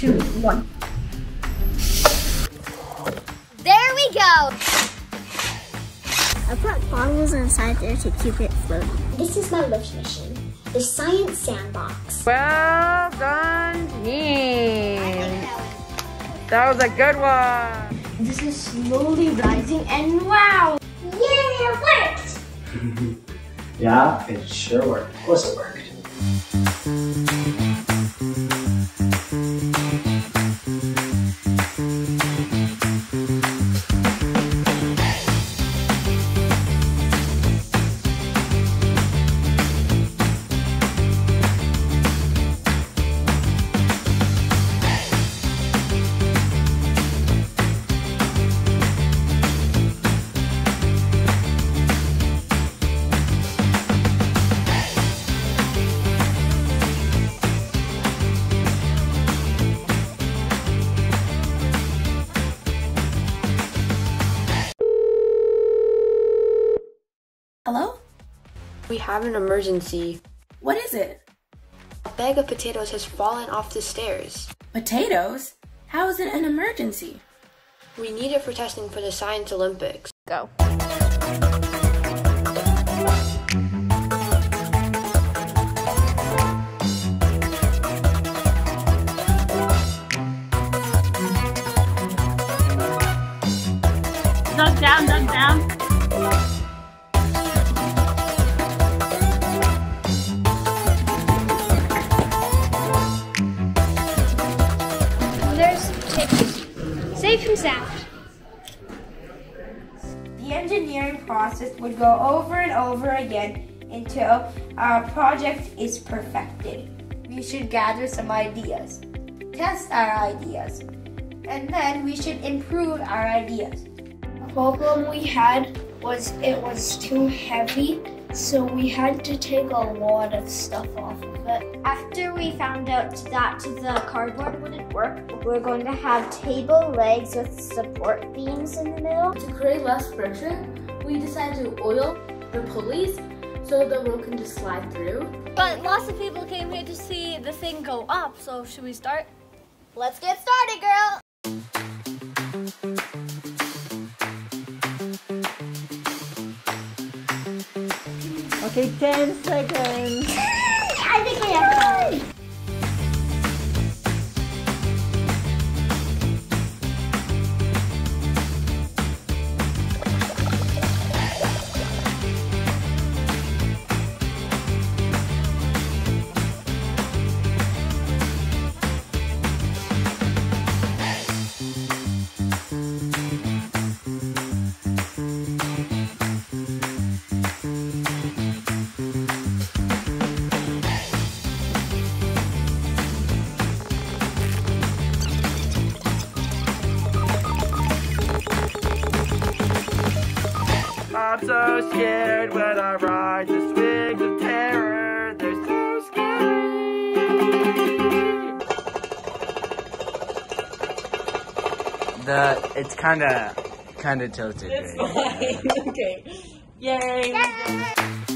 two, one. There we go. I put bottles inside there to keep it floating. This is my lift mission, the science sandbox. Well done, Jean. That was a good one. This is slowly rising and wow. Yeah, it worked. yeah, it sure worked. Of course it worked. We have an emergency. What is it? A bag of potatoes has fallen off the stairs. Potatoes? How is it an emergency? We need it for testing for the Science Olympics. Go. Dug down, dug down. Safe and sound. The engineering process would go over and over again until our project is perfected. We should gather some ideas, test our ideas, and then we should improve our ideas. The problem we had was it was too heavy, so we had to take a lot of stuff off of it. After we found out that the cardboard wouldn't work, we're going to have table legs with support beams in the middle. To create less friction, we decided to oil the pulleys so the rope can just slide through. But lots of people came here to see the thing go up, so should we start? Let's get started, girl! Okay, 10 seconds. I think I have fun. So scared when I ride the swings of terror. They're so scary. The it's kind of kind of tilted. It's fine. okay. Yay. Yay.